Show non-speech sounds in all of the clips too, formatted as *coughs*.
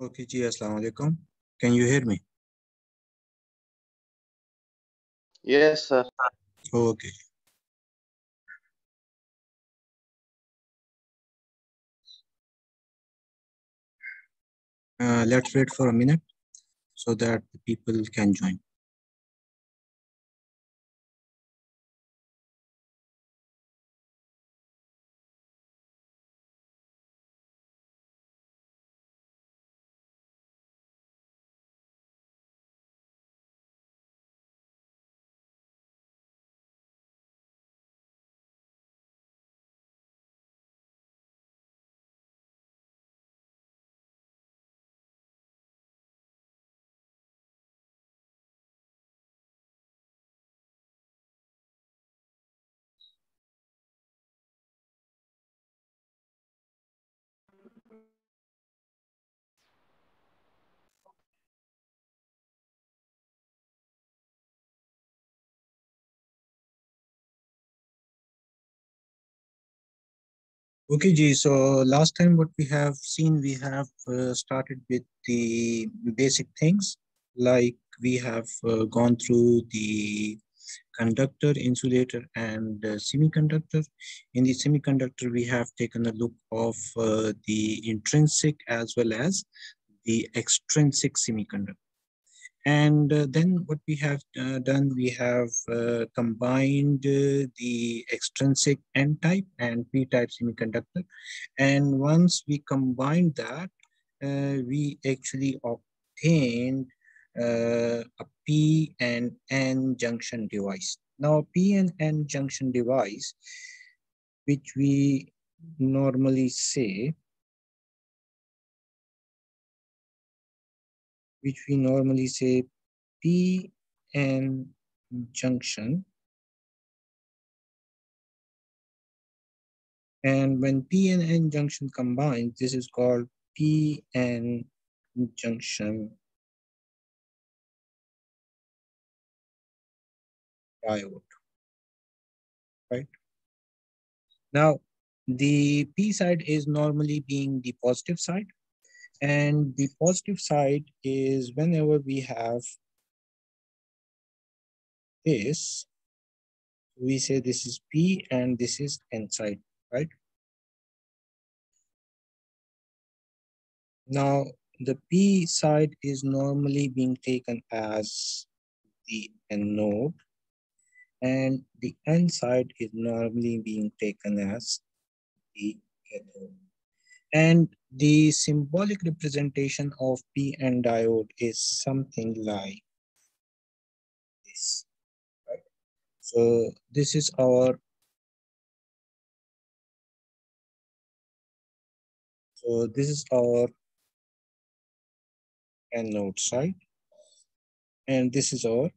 Okay, ji, assalamu alaikum. Can you hear me? Yes, sir. Okay. Uh, let's wait for a minute so that the people can join. Okay, Ji. So last time what we have seen, we have uh, started with the basic things like we have uh, gone through the conductor, insulator, and uh, semiconductor. In the semiconductor, we have taken a look of uh, the intrinsic as well as the extrinsic semiconductor. And uh, then what we have uh, done, we have uh, combined uh, the extrinsic N-type and P-type semiconductor. And once we combined that, uh, we actually obtained uh, a P and N junction device. Now, P and N junction device, which we normally say which we normally say PN junction. And when P and N junction combine, this is called PN junction diode, right? Now, the P side is normally being the positive side and the positive side is whenever we have this, we say this is P and this is N side, right? Now, the P side is normally being taken as the anode and the N side is normally being taken as the cathode. And the symbolic representation of PN diode is something like this. Right? So this is our so this is our anode side, and this is our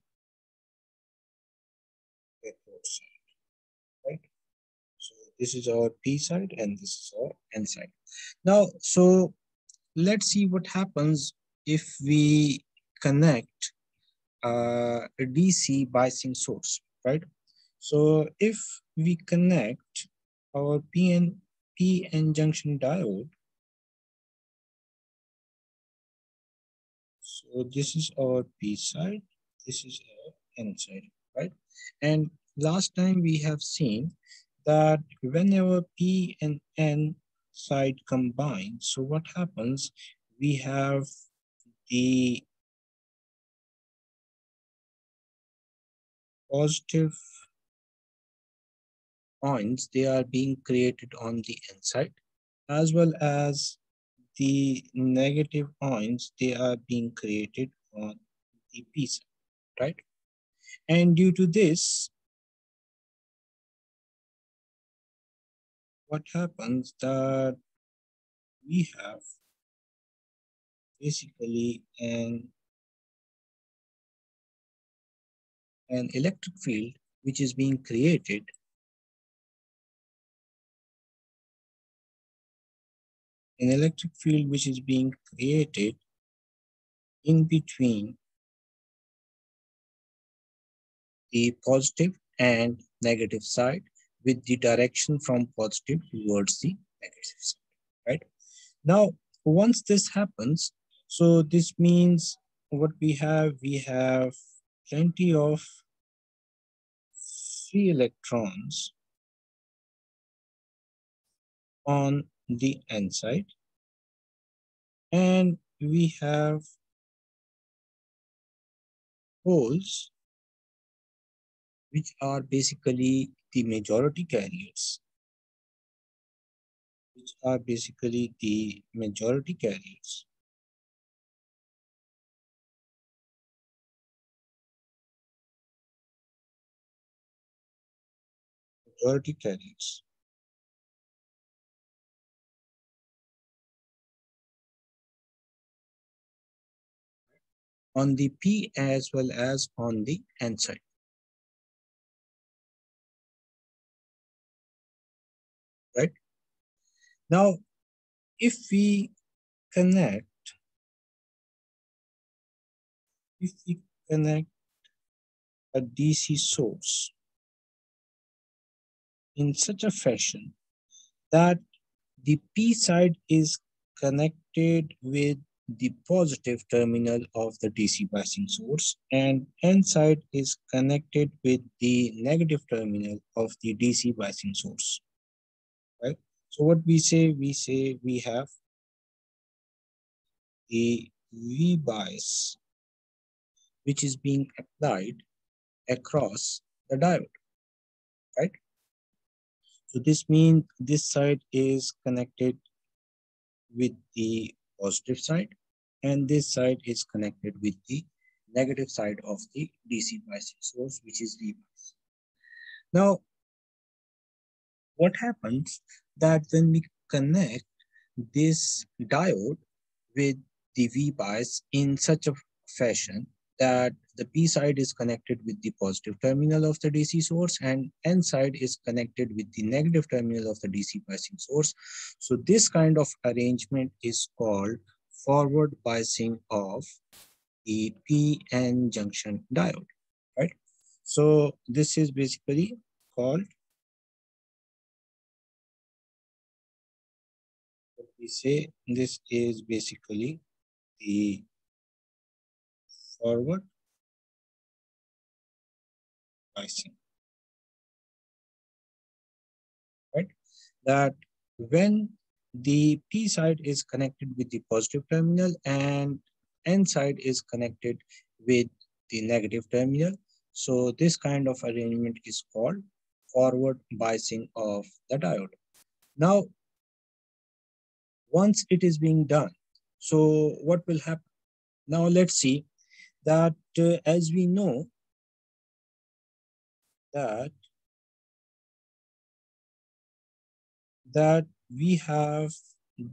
cathode side. This is our P side, and this is our N side. Now, so let's see what happens if we connect uh, a DC biasing source, right? So if we connect our PN, PN junction diode, so this is our P side, this is our N side, right? And last time we have seen that whenever P and N side combine, So what happens? We have the positive points, they are being created on the N side, as well as the negative points, they are being created on the P side, right? And due to this, what happens that we have basically an, an electric field which is being created an electric field which is being created in between the positive and negative side with the direction from positive towards the negative side, right? Now, once this happens, So this means what we have, we have plenty of free electrons on the n side and we have holes which are basically the majority carriers which are basically the majority carriers majority carriers on the P as well as on the N side. Now, if we connect, if we connect a DC source in such a fashion that the P side is connected with the positive terminal of the DC biasing source and N side is connected with the negative terminal of the DC biasing source? So what we say, we say we have the V bias, which is being applied across the diode, right? So this means this side is connected with the positive side and this side is connected with the negative side of the DC bias source, which is V bias. Now, what happens that when we connect this diode with the V bias in such a fashion that the P side is connected with the positive terminal of the DC source and N side is connected with the negative terminal of the DC biasing source. So this kind of arrangement is called forward biasing of the PN junction diode, right? So this is basically called we say this is basically the forward biasing, right? That when the P side is connected with the positive terminal and N side is connected with the negative terminal. So this kind of arrangement is called forward biasing of the diode. Now, once it is being done, so what will happen? Now let's see that uh, as we know that that we have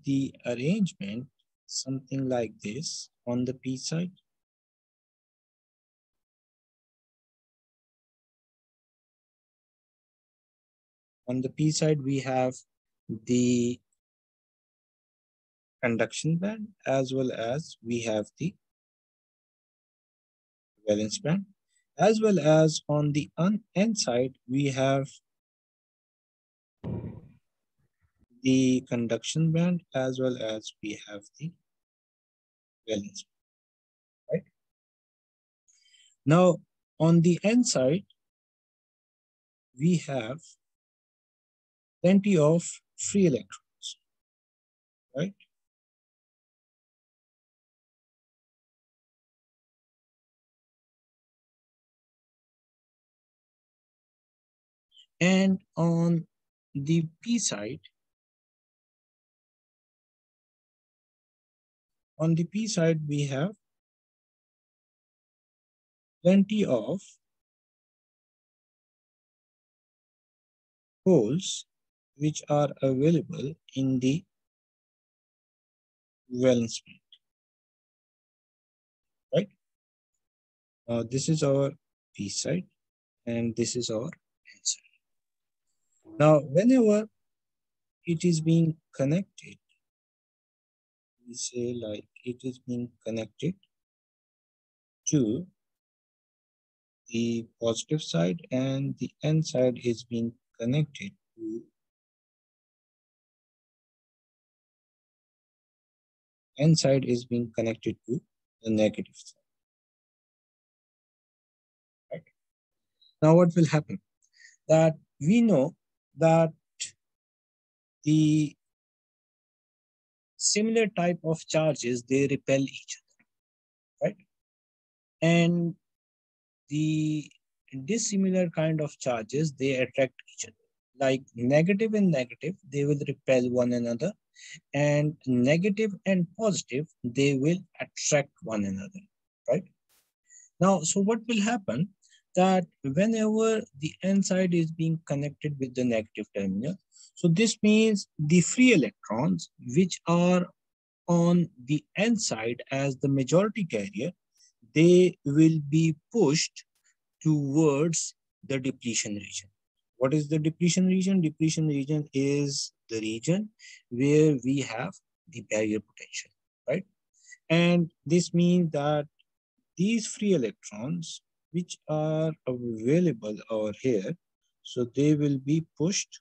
the arrangement something like this on the P side. On the P side, we have the conduction band as well as we have the valence band as well as on the N side, we have the conduction band as well as we have the valence band, right? Now, on the N side, we have plenty of free electrons, right? And on the P side, on the P side, we have plenty of holes which are available in the valence band. Right? Now, this is our P side and this is our. Now, whenever it is being connected, we say like it is being connected to the positive side and the N side is being connected to N side is being connected to the negative side. Right? Now what will happen? That we know that the similar type of charges, they repel each other, right? And the dissimilar kind of charges, they attract each other. Like negative and negative, they will repel one another and negative and positive, they will attract one another, right? Now, so what will happen that whenever the n side is being connected with the negative terminal, so this means the free electrons, which are on the n side as the majority carrier, they will be pushed towards the depletion region. What is the depletion region? Depletion region is the region where we have the barrier potential, right? And this means that these free electrons, which are available over here, so they will be pushed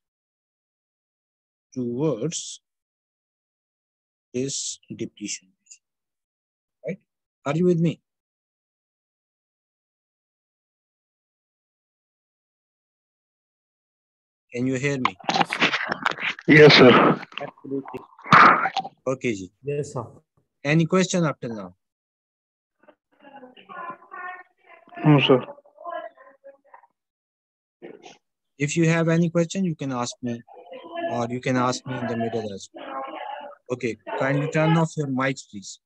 towards this depletion right? Are you with me? Can you hear me? Yes, sir. Absolutely. Okay, Ji. Yes, sir. Any question up till now? No. If you have any question, you can ask me or you can ask me in the middle as well. Okay, kindly turn off your mics, please.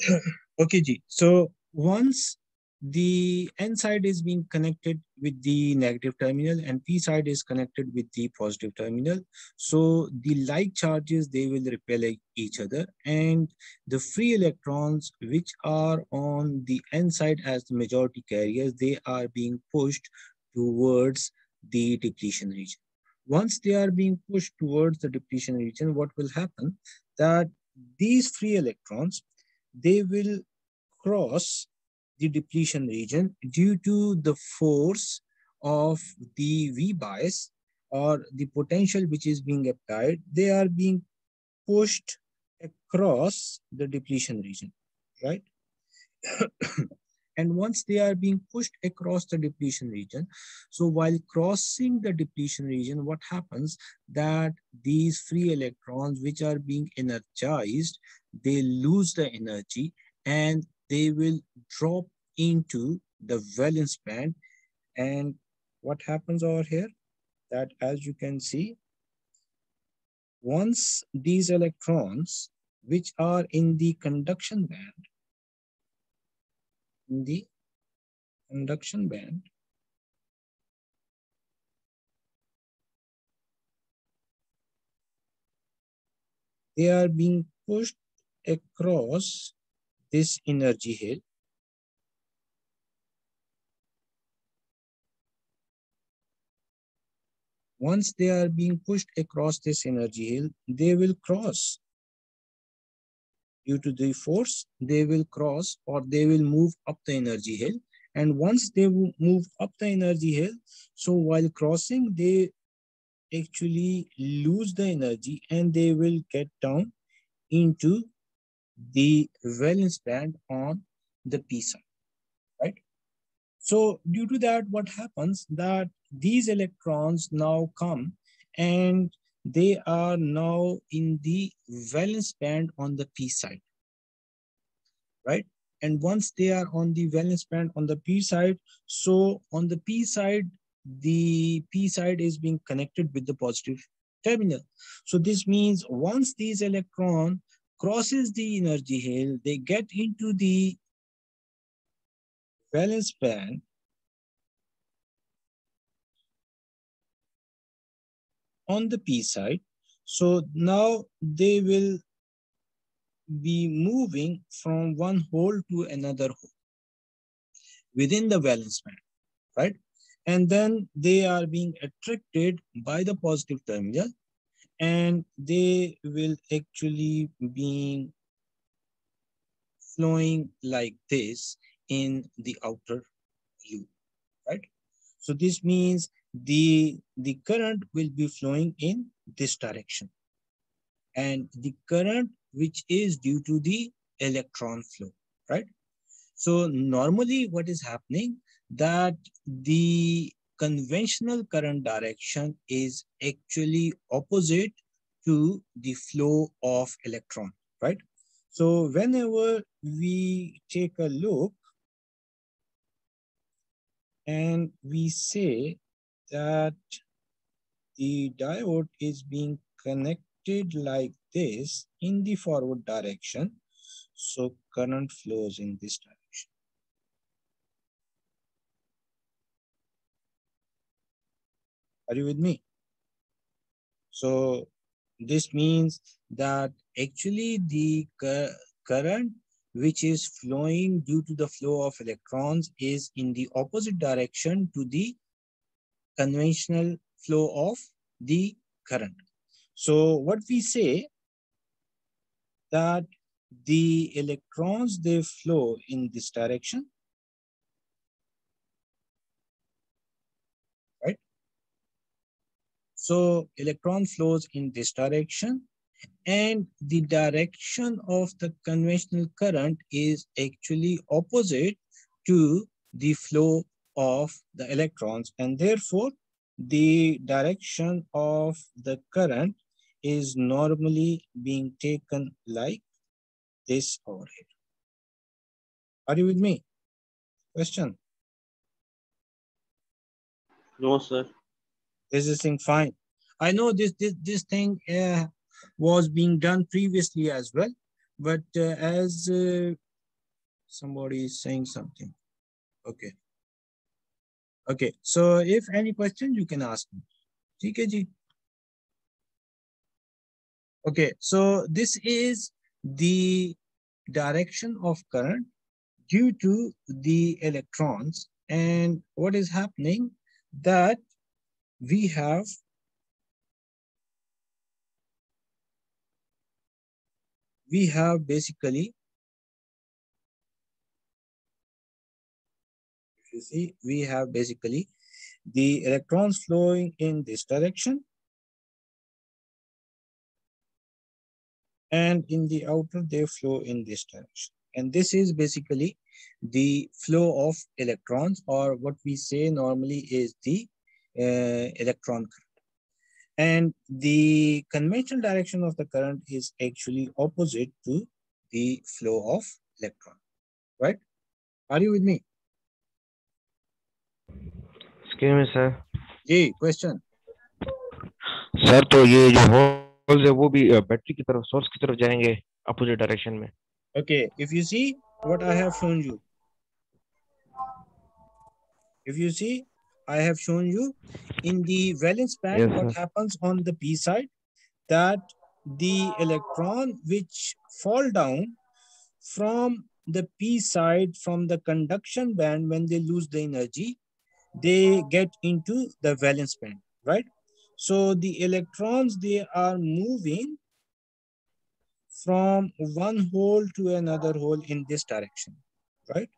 *clears throat* okay, Ji. So once the N side is being connected with the negative terminal and P side is connected with the positive terminal. So the like charges, they will repel each other and the free electrons which are on the N side as the majority carriers, they are being pushed towards the depletion region. Once they are being pushed towards the depletion region, what will happen? That these free electrons, they will cross the depletion region due to the force of the V bias or the potential which is being applied, they are being pushed across the depletion region, right? *coughs* and once they are being pushed across the depletion region, so while crossing the depletion region, what happens that these free electrons which are being energized, they lose the energy and they will drop into the valence band. And what happens over here? That as you can see, once these electrons, which are in the conduction band, in the conduction band, they are being pushed across this energy hill Once they are being pushed across this energy hill, they will cross. Due to the force, they will cross or they will move up the energy hill. And once they move up the energy hill, so while crossing, they actually lose the energy and they will get down into the valence band on the p side, right? So due to that, what happens that these electrons now come and they are now in the valence band on the p side, right? And once they are on the valence band on the p side, so on the p side, the p side is being connected with the positive terminal. So this means once these electron crosses the energy hill, they get into the valence band on the p side. So now they will be moving from one hole to another hole within the valence band, right? And then they are being attracted by the positive terminal and they will actually be flowing like this in the outer loop, right? So this means the, the current will be flowing in this direction. and the current which is due to the electron flow, right? So normally what is happening that the conventional current direction is actually opposite to the flow of electron, right? So whenever we take a look and we say that the diode is being connected like this in the forward direction, so current flows in this direction. Are you with me? So this means that actually the current which is flowing due to the flow of electrons is in the opposite direction to the conventional flow of the current. So what we say that the electrons, they flow in this direction. Right? So electron flows in this direction and the direction of the conventional current is actually opposite to the flow of the electrons and therefore the direction of the current is normally being taken like this over here. Are you with me? Question? No, sir. Is this thing fine? I know this this this thing uh, was being done previously as well, but uh, as uh, somebody is saying something. Okay. Okay. So if any question, you can ask me. TKG. Okay. So this is the direction of current due to the electrons and what is happening that we have we have basically you see we have basically the electrons flowing in this direction and in the outer they flow in this direction. And this is basically the flow of electrons or what we say normally is the uh, electron current. And the conventional direction of the current is actually opposite to the flow of electron, right? Are you with me? Continue में sir ji question sir तो ये जो holes है वो भी uh, battery की तरफ़ source की तरफ़ जाएँगे अपोजिट डायरेक्शन में. Okay if you see what I have shown you if you see I have shown you in the valence band what happens on the P side that the electron which fall down from the p side from the conduction band when they lose the energy they get into the valence band right? So the electrons they are moving from one hole to another hole in this direction right?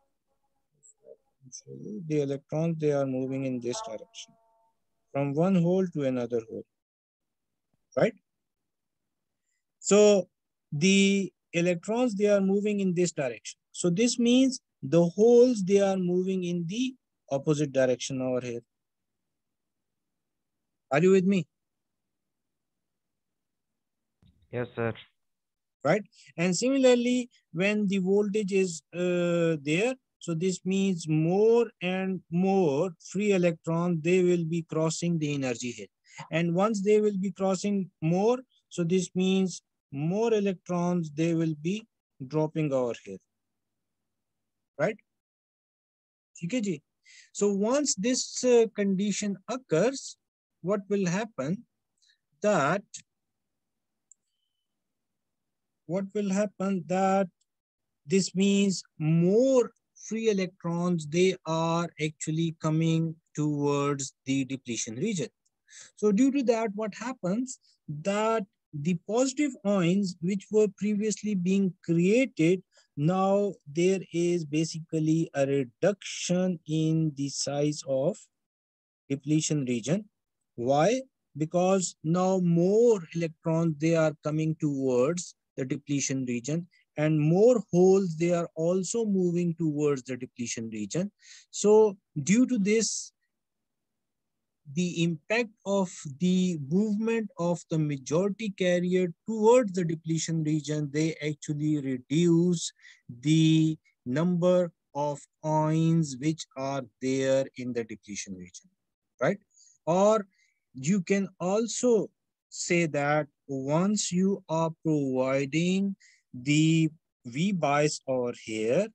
The electrons they are moving in this direction from one hole to another hole right? So the electrons they are moving in this direction. So this means the holes they are moving in the opposite direction over here are you with me yes sir right and similarly when the voltage is uh, there so this means more and more free electrons they will be crossing the energy here and once they will be crossing more so this means more electrons they will be dropping over here right okay ji So once this uh, condition occurs what will happen? That what will happen? That this means more free electrons they are actually coming towards the depletion region. So due to that what happens? That the positive ions which were previously being created now there is basically a reduction in the size of depletion region. Why? Because now more electrons they are coming towards the depletion region and more holes they are also moving towards the depletion region. So due to this the impact of the movement of the majority carrier towards the depletion region they actually reduce the number of ions which are there in the depletion region right? Or you can also say that once you are providing the V bias over here,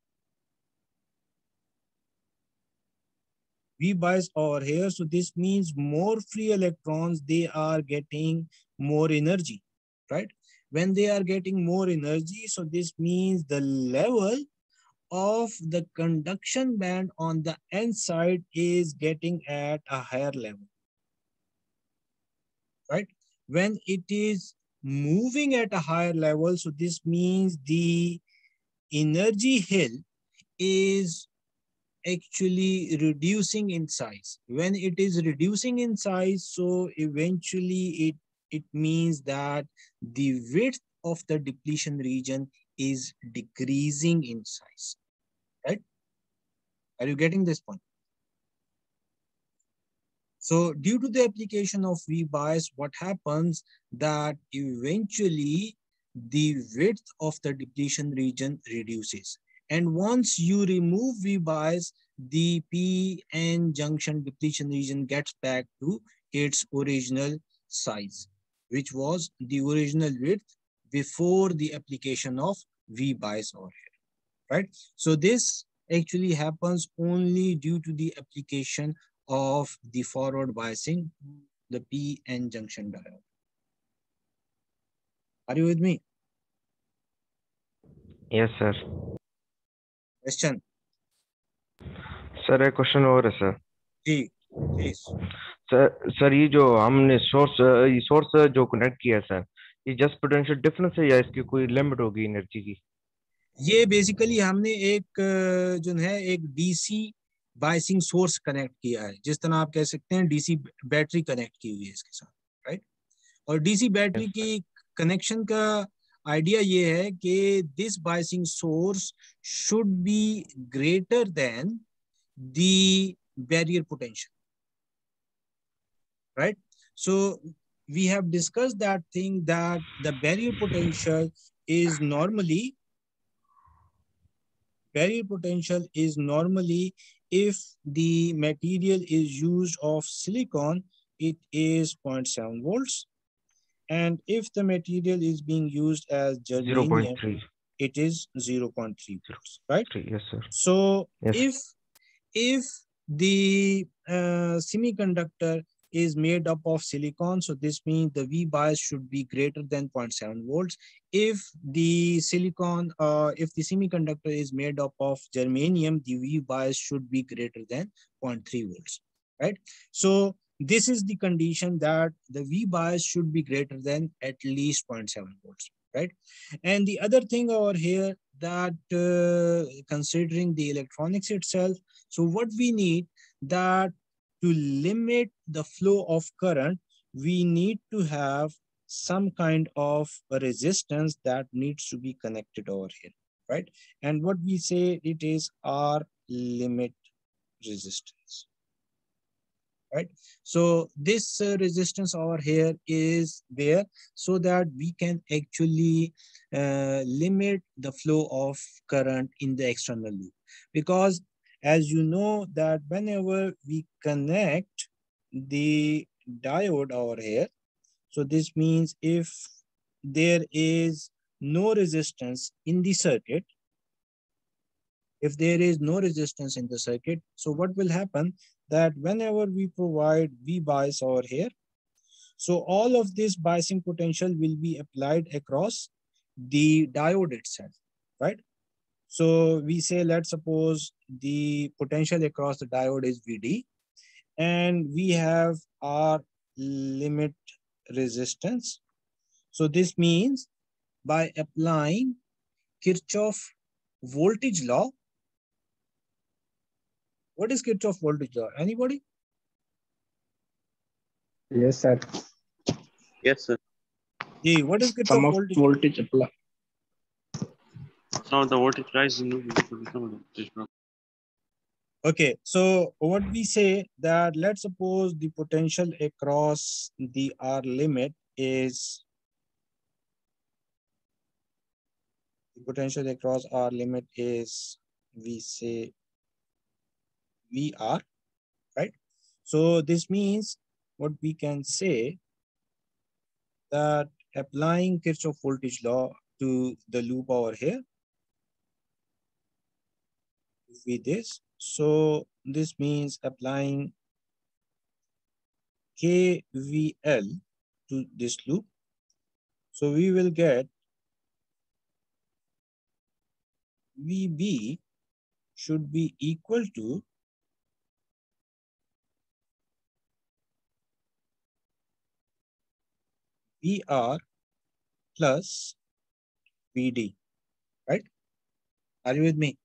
V bias over here. So this means more free electrons, they are getting more energy, right? When they are getting more energy, so this means the level of the conduction band on the n side is getting at a higher level right? When it is moving at a higher level, so this means the energy hill is actually reducing in size. When it is reducing in size, so eventually it, it means that the width of the depletion region is decreasing in size, right? Are you getting this point? So due to the application of V bias, what happens that eventually the width of the depletion region reduces. And once you remove V bias, the PN junction depletion region gets back to its original size, which was the original width before the application of V bias over here, right? So this actually happens only due to the application of the forward biasing, the PN junction diode. Are you with me? Yes, sir. Question? Sir एक question और है sir जी. Sir sir ये जो हमने source ये source जो connect किया है सर ये जस्ट पोटेंशियल डिफरेंस है या इसकी कोई लिमिट होगी एनर्जी की? ये बेसिकली हमने एक जो है एक डीसी बाइसिंग सोर्स कनेक्ट किया है। जिस तरह आप कह सकते हैं डीसी बैटरी कनेक्ट की हुई है इसके साथ राइट और डीसी बैटरी की कनेक्शन का आइडिया ये है कि this biasing source should be greater than the barrier potential right so we have discussed that thing that the barrier potential is normally barrier potential is normally if the material is used of silicon it is 0.7 volts And if the material is being used as germanium, 0.3. it is 0 0.3 right? 3, yes, sir. So yes. if if the uh, semiconductor is made up of silicon, so this means the V bias should be greater than 0.7 volts. If the silicon, uh, if the semiconductor is made up of germanium, the V bias should be greater than 0.3 volts, right? So this is the condition that the V bias should be greater than at least 0.7 volts, right? And the other thing over here that uh, considering the electronics itself, so what we need that to limit the flow of current, we need to have some kind of resistance that needs to be connected over here, right? And what we say it is our limit resistance, right? So this uh, resistance over here is there so that we can actually uh, limit the flow of current in the external loop because as you know that whenever we connect the diode over here so this means if there is no resistance in the circuit if there is no resistance in the circuit so what will happen that whenever we provide v bias over here so all of this biasing potential will be applied across the diode itself right so we say, let's suppose the potential across the diode is VD and we have our limit resistance. So this means by applying Kirchhoff voltage law, what is Kirchhoff voltage law? Anybody? Yes, sir. Yes, sir. Yeah, what is Kirchhoff Sum of voltage? voltage apply. Sum of the voltage rise in the voltage drop. Okay, so what we say that let's suppose the potential across the R limit is the potential across R limit is we say VR, right? So this means what we can say that applying Kirchhoff voltage law to the loop over here with this. So this means applying KVL to this loop. So we will get VB should be equal to VR plus VD, right? Are you with me?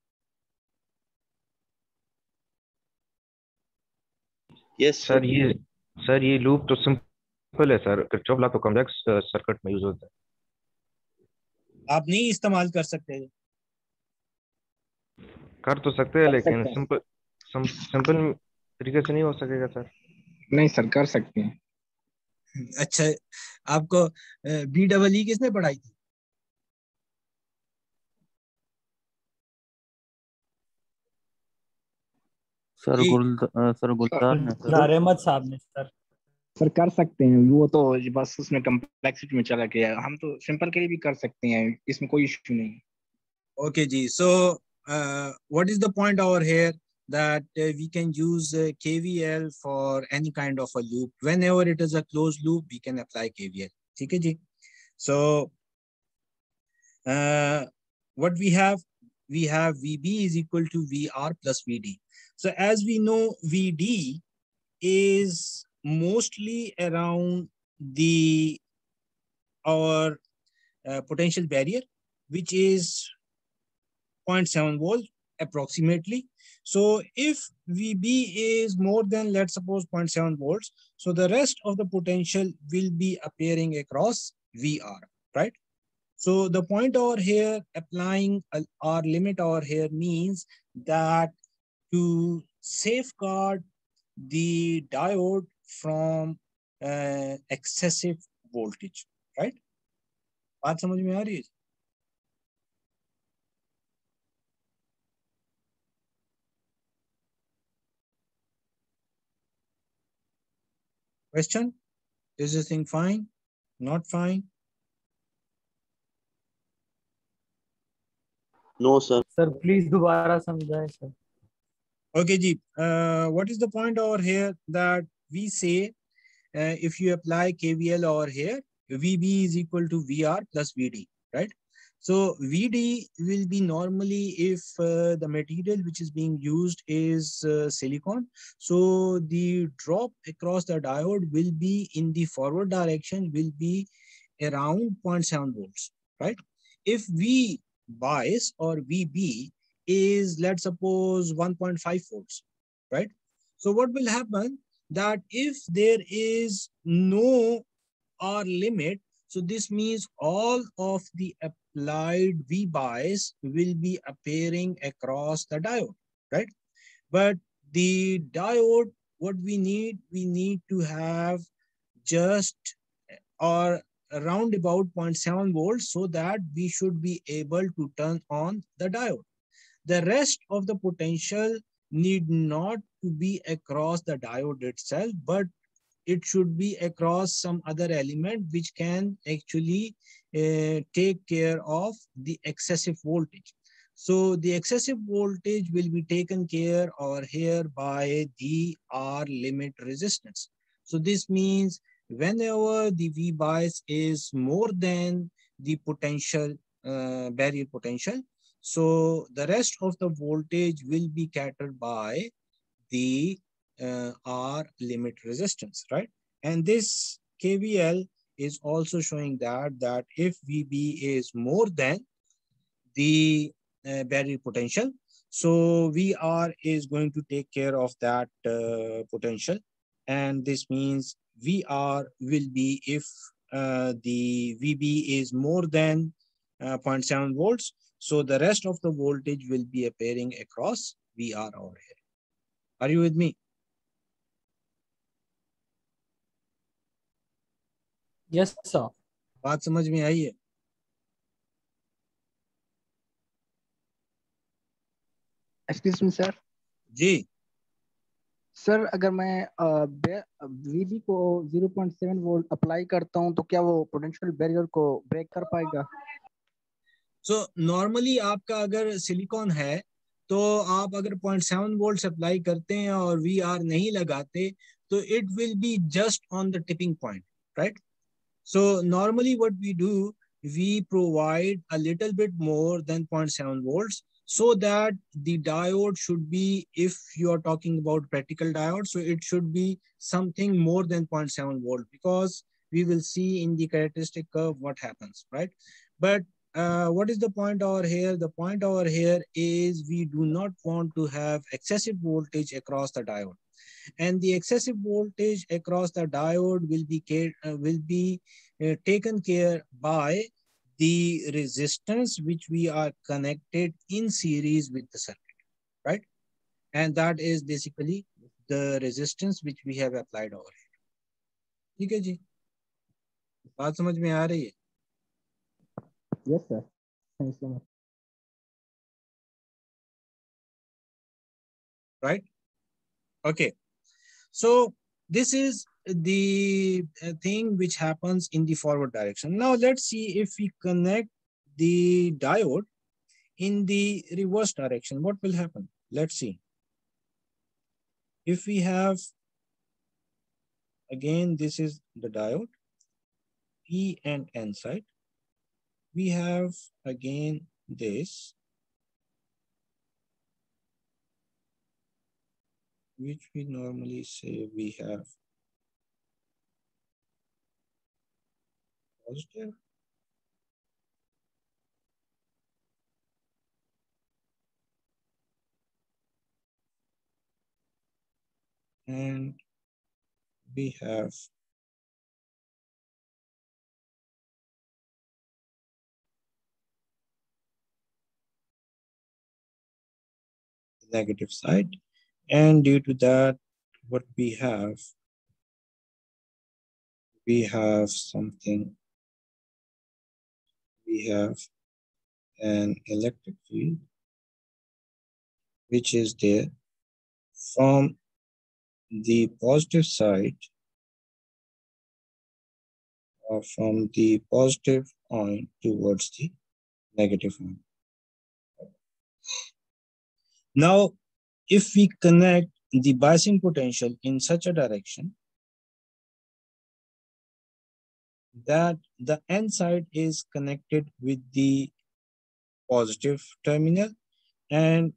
Yes, sir. Sir ये sir ये loop तो simple है sir Kirchhoff law तो complex circuit में use होता है आप नहीं इस्तेमाल कर सकते कर तो सकते हैं लेकिन सिंपल सिंपल तरीके से नहीं हो सकेगा सर नहीं सर कर सकते हैं अच्छा आपको बी डबल ई किसने पढ़ाई थी? सर गुल सर गुलजार है सर। अहमद साहब ने सर। सर कर सकते हैं वो तो बस उसमें कम्प्लेक्सिटी में चला गया। हम तो सिंपल के लिए भी कर सकते हैं इसमें कोई इश्यू नहीं। Okay Okay. So, uh, what is the point over here? That uh, we can use uh, KVL for any kind of a loop? Whenever it is a closed loop, we can apply KVL. Okay. So, uh, what we have, we have VB is equal to VR plus VD. So, as we know, VD is mostly around the our uh, potential barrier, which is 0.7 volt approximately. So if VB is more than, let's suppose 0.7 volts, so the rest of the potential will be appearing across VR, right? So the point over here, applying a- our limit over here means that to safeguard the diode from uh, excessive voltage, right? बात समझ में आ रही है Question? Is this thing fine? Not fine? No, sir. Sir, please do samjhaye, sir. Okay, Jeep. Uh, what is the point over here that we say uh, if you apply KVL over here, VB is equal to VR plus VD, right? So VD will be normally if uh, the material which is being used is uh, silicon. So the drop across the diode will be in the forward direction will be around 0.7 volts, right? If V bias or VB is let's suppose 1.5 volts, right? So what will happen that if there is no R limit, so this means all of the applied V bias will be appearing across the diode, right? But the diode, what we need, we need to have just or around about 0.7 volts so that we should be able to turn on the diode. The rest of the potential need not to be across the diode itself, but it should be across some other element which can actually uh, take care of the excessive voltage. So the excessive voltage will be taken care over here by the R limit resistance. So this means whenever the V bias is more than the potential uh, barrier potential, so the rest of the voltage will be catered by the uh, limit resistance, right? And this KVL is also showing that that if VB is more than the uh, barrier potential, so VR is going to take care of that uh, potential, and this means VR will be if uh, the VB is more than uh, 0.7 volts. So the rest of the voltage will be appearing across VR over here. Are you with me? Yes, sir. बात समझ में आई है? Excuse me sir ji. Sir अगर मैं वीबी को 0.7 volt apply करता हूँ तो क्या वो पोटेंशियल बैरियर को ब्रेक कर पाएगा? सो so, नॉर्मली आपका अगर सिलिकॉन है तो आप अगर 0.7 वोल्ट अप्लाई करते हैं और वी आर नहीं लगाते तो it will be just on the tipping point right So normally what we do, we provide a little bit more than 0.7 volts so that the diode should be, if you are talking about practical diode, so it should be something more than 0.7 volt because we will see in the characteristic curve what happens, right? But uh, what is the point over here? The point over here is we do not want to have excessive voltage across the diode And the excessive voltage across the diode will be, care, uh, will be uh, taken care by the resistance which we are connected in series with the circuit, right? And that is basically the resistance which we have applied over here. ठीक है जी बात समझ में आ रही है Yes, sir. Thanks so much. Right? Okay. So this is the uh, thing which happens in the forward direction. Now let's see if we connect the diode in the reverse direction, what will happen? Let's see. If we have, again, this is the diode, P and N side we have again this, which we normally say we have positive and we have negative side. And due to that, what we have, we have something, we have an electric field, which is there from the positive side or from the positive point towards the negative one. Now, if we connect the biasing potential in such a direction that the N side is connected with the positive terminal and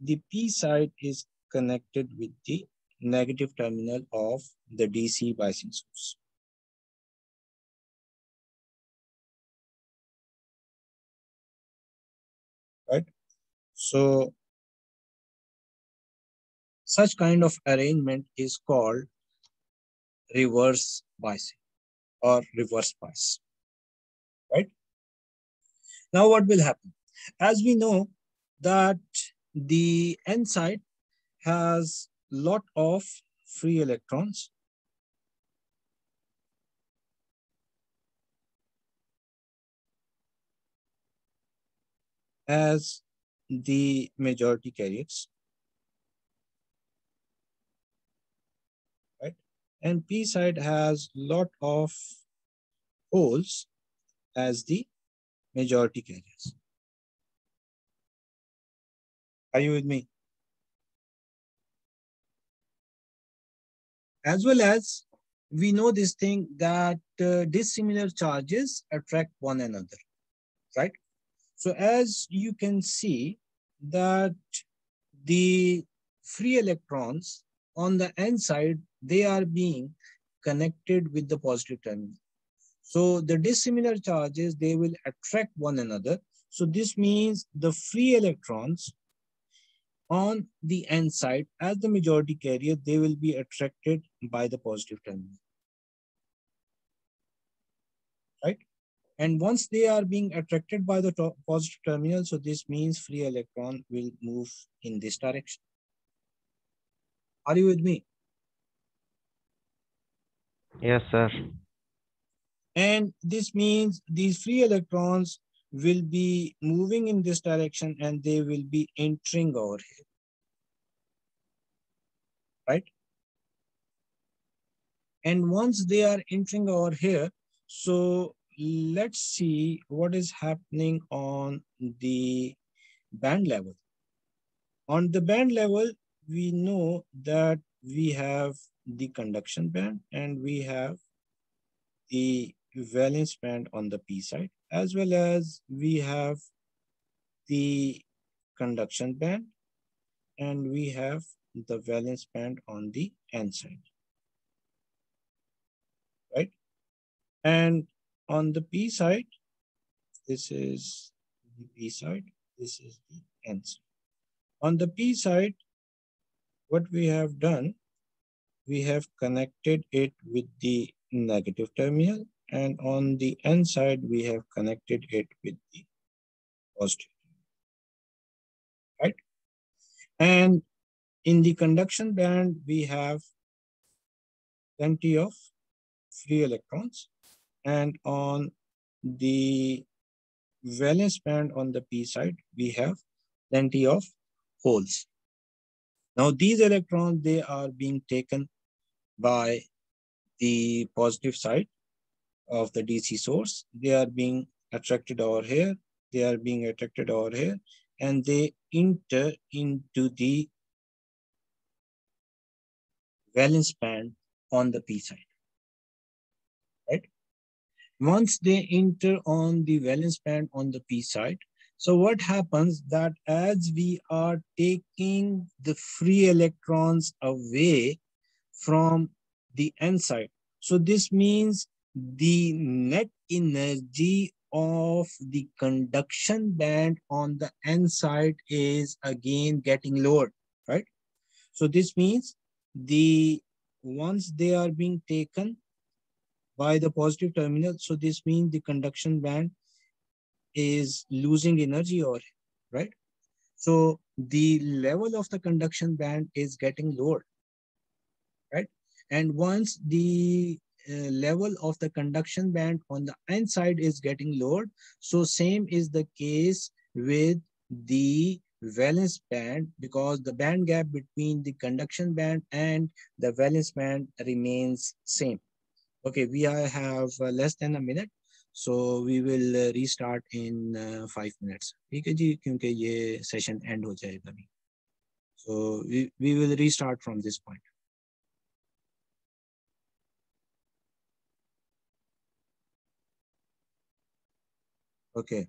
the P side is connected with the negative terminal of the DC biasing source. Right? So such kind of arrangement is called reverse bias or reverse bias, right? Now what will happen? As we know that the N side has lot of free electrons as the majority carriers and P side has lot of holes as the majority carriers. Are you with me? As well as we know this thing that uh, dissimilar charges attract one another, right? So as you can see that the free electrons on the n side they are being connected with the positive terminal. So the dissimilar charges, they will attract one another. So this means the free electrons on the n side as the majority carrier, they will be attracted by the positive terminal. Right? And once they are being attracted by the positive terminal, so this means free electron will move in this direction. Are you with me? Yes, sir. And this means these free electrons will be moving in this direction and they will be entering over here. Right? And once they are entering over here, so let's see what is happening on the band level. On the band level, we know that we have the conduction band and we have the valence band on the p side as well as we have the conduction band and we have the valence band on the n side. Right? And on the p side this is the p side this is the n side. On the p side what we have done we have connected it with the negative terminal and on the n side we have connected it with the positive right? And in the conduction band we have plenty of free electrons. And on the valence band on the p side we have plenty of holes. Now these electrons they are being taken by the positive side of the DC source. They are being attracted over here. They are being attracted over here and they enter into the valence band on the P side, right? Once they enter on the valence band on the P side, so what happens that as we are taking the free electrons away from the n side, so this means the net energy of the conduction band on the n side is again getting lowered, right? So this means the once they are being taken by the positive terminal, so this means the conduction band is losing energy or right? So the level of the conduction band is getting lowered, right? And once the uh, level of the conduction band on the n side is getting lowered. So same is the case with the valence band because the band gap between the conduction band and the valence band remains same. Okay, we are, have uh, less than a minute. So we will uh, restart in uh, five minutes. ठीक है जी क्योंकि ये session end हो जाएगा अभी. So we, we will restart from this Okay.